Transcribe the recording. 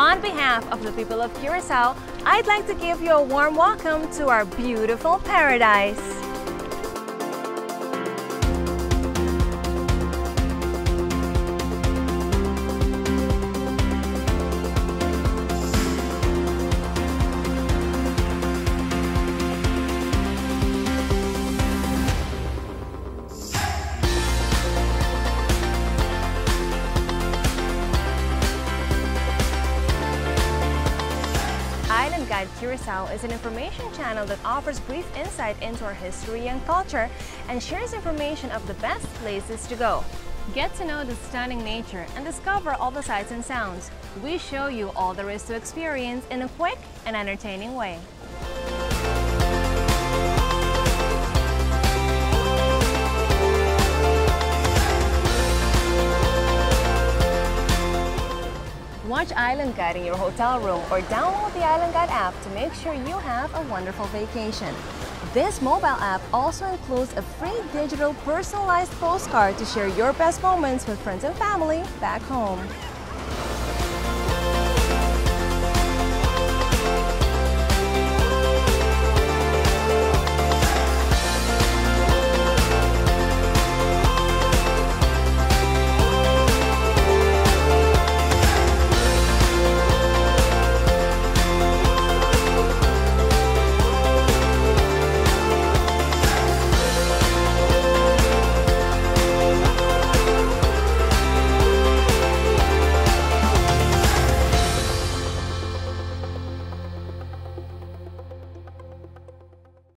on behalf of the people of Curacao, I'd like to give you a warm welcome to our beautiful paradise. Guide Curacao is an information channel that offers brief insight into our history and culture and shares information of the best places to go. Get to know the stunning nature and discover all the sights and sounds. We show you all there is to experience in a quick and entertaining way. Island Guide in your hotel room or download the Island Guide app to make sure you have a wonderful vacation. This mobile app also includes a free digital personalized postcard to share your best moments with friends and family back home.